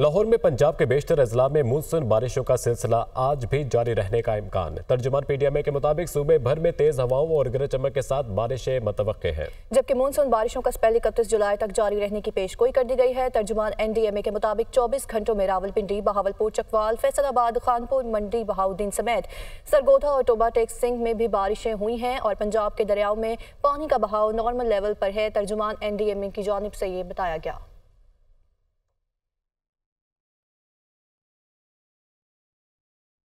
लाहौर में पंजाब के बेशतर अजला में मानसून बारिशों का सिलसिला आज भी जारी रहने का इम्कान। तर्जुमान पीडीएमए के मुताबिक सूबे भर में तेज हवाओं और गरज चमक के साथ बारिशें मतव है। जबकि मानसून बारिशों का स्पेल इकतीस जुलाई तक जारी रहने की पेश गोई कर दी गई है। तर्जुमान एन डी एम ए के मुताबिक चौबीस घंटों में रावलपिंडी, बहावलपुर, चकवाल, फैसलाबाद, खानपुर, मंडी, बहाउद्दीन समेत सरगोधा और टोबा टेक सिंह में भी बारिशें हुई हैं और पंजाब के दरियाओं में पानी का बहाव नॉर्मल लेवल पर है। तर्जुमान एन डी एम ए की जानब से ये बताया गया।